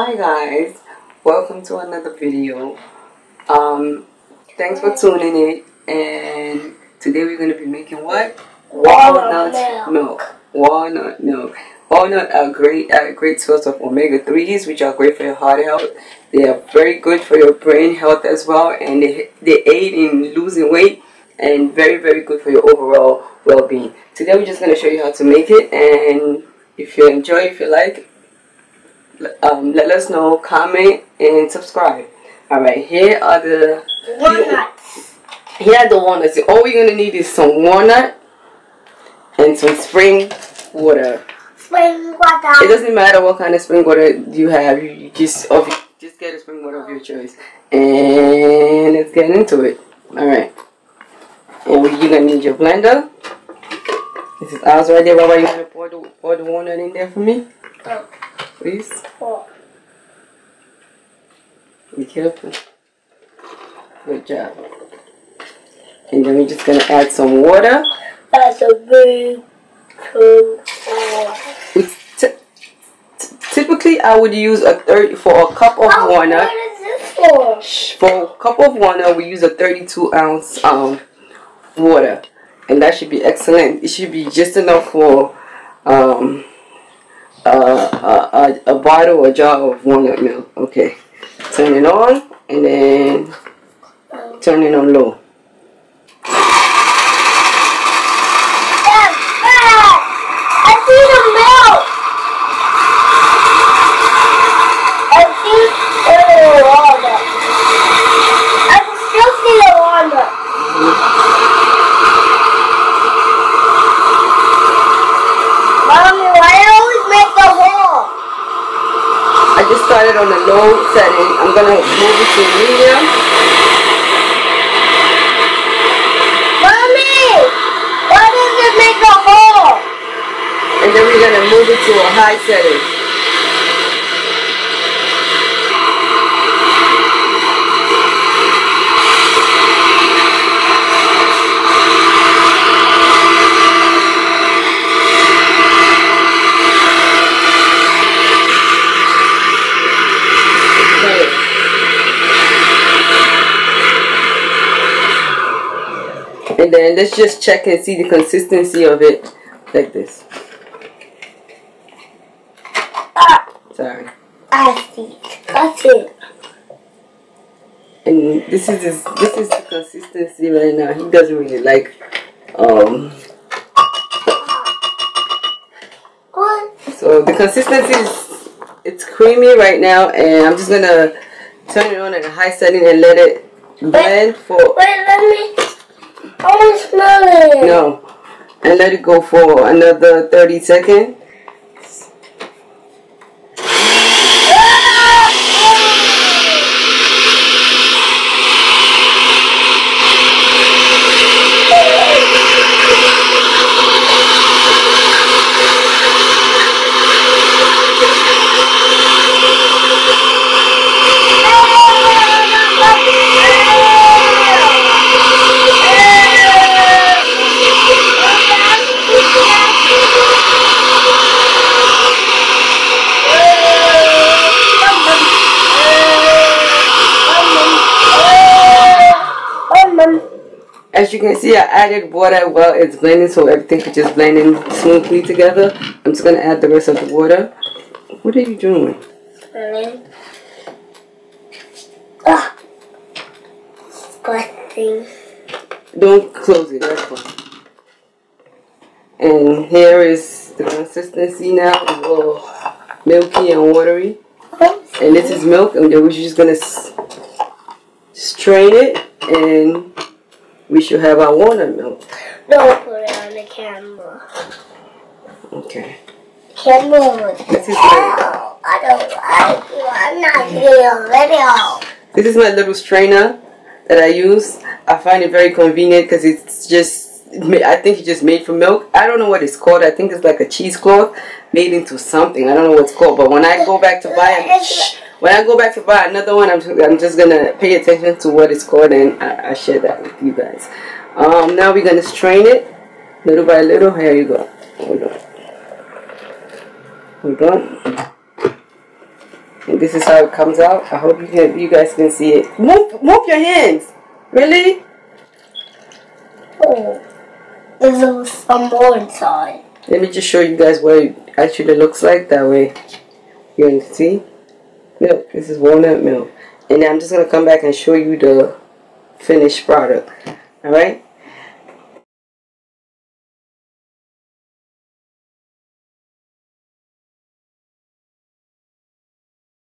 Hi guys, welcome to another video. Um, thanks for tuning in. And today we're gonna be making what? Walnut milk. milk. Walnut milk. Walnut are great, are a great source of omega threes, which are great for your heart health. They are very good for your brain health as well, and they they aid in losing weight and very very good for your overall well-being. Today we're just gonna show you how to make it, and if you enjoy, if you like, um, let us know, comment, and subscribe. All right, here are the Walnuts. here are the walnuts. All we're gonna need is some walnut and some spring water. Spring water. It doesn't matter what kind of spring water you have. You, just of just get a spring water of your choice, and let's get into it. All right, and we, you're gonna need your blender. This is ours right there. Baba, you gonna pour the pour the walnut in there for me, Oh, please? Be careful. Good job. And then we're just gonna add some water. That's a big two. It's t- t- typically, I would use a thirty for a cup of Oh, walnut. what is this for? For a cup of water, we use a thirty-two ounce um water, and that should be excellent. It should be just enough for um a a, a, a bottle or jar of walnut milk. Okay, turn it on, and then turn it on low. Dad, Dad, I see the milk. I see the walnut. I can still see the walnut. Mommy, why do you always make the hole? I on the low setting. I'm gonna move it to medium. Mommy, why does it make a hole? And then we're gonna move it to a high setting. And then let's just check and see the consistency of it like this. Sorry. I see. That's it. And this is his, this is the consistency right now. He doesn't really like um so the consistency is it's creamy right now and I'm just gonna turn it on at a high setting and let it blend for Wait, let me. I want to smell it. no and let it go for another 30 seconds. As you can see, I added water while it's blending so everything could just blend in smoothly together. I'm just gonna add the rest of the water. What are you doing? Smelling. Ah. Disgusting. Don't close it, that's fine. And here is the consistency now. It's a milky and watery. And this is milk, and then we're just gonna strain it, and we should have our milk. Don't put it on the camera. Okay. Camera. This is my I don't like you. I'm not doing a video. this is my little strainer that I use. I find it very convenient because it's just I think it's just made from milk. I don't know what it's called. I think it's like a cheesecloth made into something. I don't know what it's called. But when I go back to buy when I go back to buy another one, I'm just, I'm just gonna pay attention to what it's called and I, I share that with you guys. Um, now we're gonna strain it little by little. Here you go. Hold on. Hold on. And this is how it comes out. I hope you can, you guys can see it. Move, move your hands. Really? Oh, there's some more inside. Let me just show you guys what it actually looks like. That way you can see. Milk. This is walnut milk. And I'm just going to come back and show you the finished product. Alright?